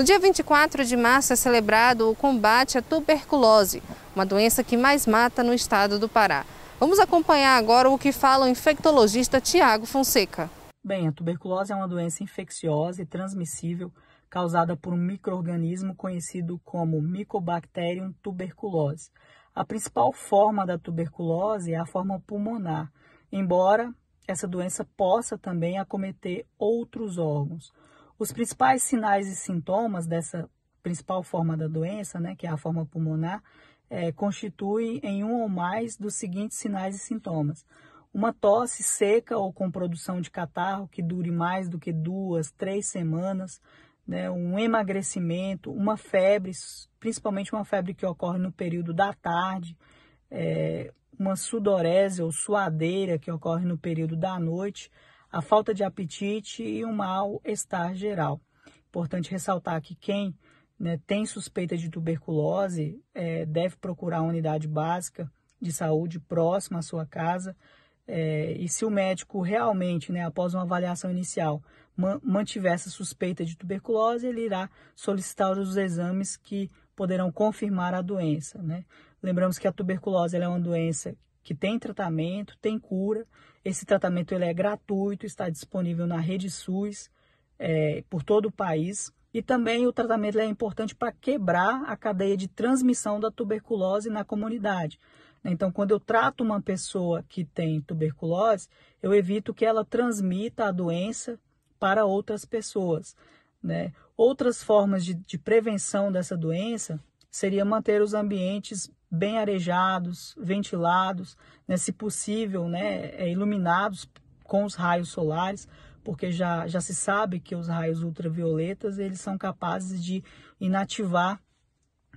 No dia 24 de março é celebrado o combate à tuberculose, uma doença que mais mata no estado do Pará. Vamos acompanhar agora o que fala o infectologista Tiago Fonseca. Bem, a tuberculose é uma doença infecciosa e transmissível causada por um microorganismo conhecido como Mycobacterium tuberculose. A principal forma da tuberculose é a forma pulmonar, embora essa doença possa também acometer outros órgãos. Os principais sinais e sintomas dessa principal forma da doença, né, que é a forma pulmonar, é, constitui em um ou mais dos seguintes sinais e sintomas. Uma tosse seca ou com produção de catarro que dure mais do que duas, três semanas, né, um emagrecimento, uma febre, principalmente uma febre que ocorre no período da tarde, é, uma sudorese ou suadeira que ocorre no período da noite, a falta de apetite e um mal-estar geral. Importante ressaltar que quem né, tem suspeita de tuberculose é, deve procurar a unidade básica de saúde próxima à sua casa. É, e se o médico realmente, né, após uma avaliação inicial, mantiver essa suspeita de tuberculose, ele irá solicitar os exames que poderão confirmar a doença. Né? Lembramos que a tuberculose é uma doença que tem tratamento, tem cura. Esse tratamento ele é gratuito, está disponível na rede SUS é, por todo o país. E também o tratamento é importante para quebrar a cadeia de transmissão da tuberculose na comunidade. Então, quando eu trato uma pessoa que tem tuberculose, eu evito que ela transmita a doença para outras pessoas. Né? Outras formas de, de prevenção dessa doença seria manter os ambientes bem arejados, ventilados, né, se possível, né, é, iluminados com os raios solares, porque já, já se sabe que os raios ultravioletas eles são capazes de inativar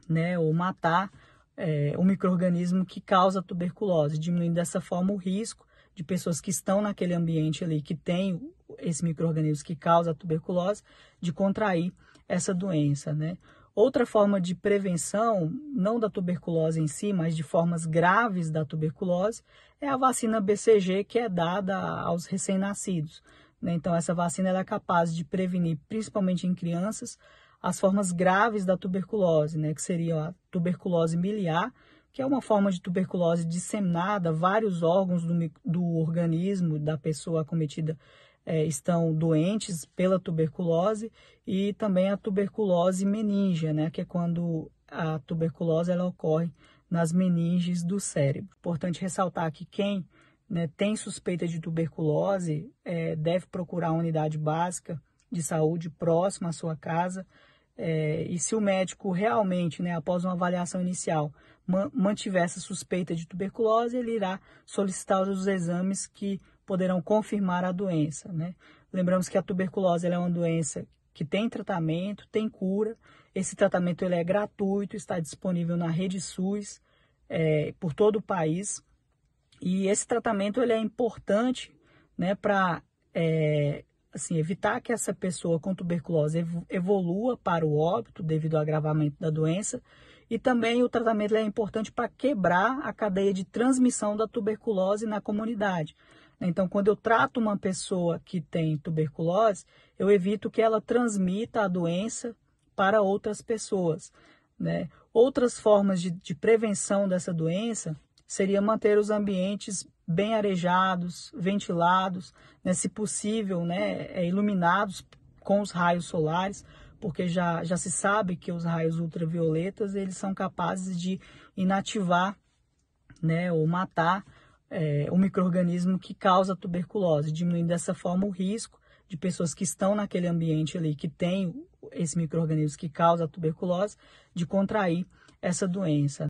né, ou matar é, o microorganismo que causa tuberculose, diminuindo dessa forma o risco de pessoas que estão naquele ambiente ali, que tem esse microorganismo que causa a tuberculose, de contrair essa doença, né? Outra forma de prevenção, não da tuberculose em si, mas de formas graves da tuberculose, é a vacina BCG que é dada aos recém-nascidos. Né? Então, essa vacina é capaz de prevenir, principalmente em crianças, as formas graves da tuberculose, né? que seria a tuberculose miliar, que é uma forma de tuberculose disseminada, vários órgãos do, do organismo da pessoa acometida é, estão doentes pela tuberculose e também a tuberculose meníngea, né, que é quando a tuberculose ela ocorre nas meninges do cérebro. Importante ressaltar que quem né, tem suspeita de tuberculose é, deve procurar a unidade básica de saúde próxima à sua casa. É, e se o médico realmente, né, após uma avaliação inicial, mantiver essa suspeita de tuberculose, ele irá solicitar os exames que poderão confirmar a doença. Né? Lembramos que a tuberculose é uma doença que tem tratamento, tem cura. Esse tratamento ele é gratuito, está disponível na rede SUS é, por todo o país. E esse tratamento ele é importante né, para é, assim, evitar que essa pessoa com tuberculose evolua para o óbito devido ao agravamento da doença. E também o tratamento é importante para quebrar a cadeia de transmissão da tuberculose na comunidade. Então, quando eu trato uma pessoa que tem tuberculose, eu evito que ela transmita a doença para outras pessoas. Né? Outras formas de, de prevenção dessa doença seria manter os ambientes bem arejados, ventilados, né? se possível, né? É, iluminados com os raios solares, porque já, já se sabe que os raios ultravioletas eles são capazes de inativar né? ou matar é, o microorganismo que causa tuberculose, diminuindo dessa forma o risco de pessoas que estão naquele ambiente ali, que tem esse microorganismo que causa tuberculose, de contrair essa doença.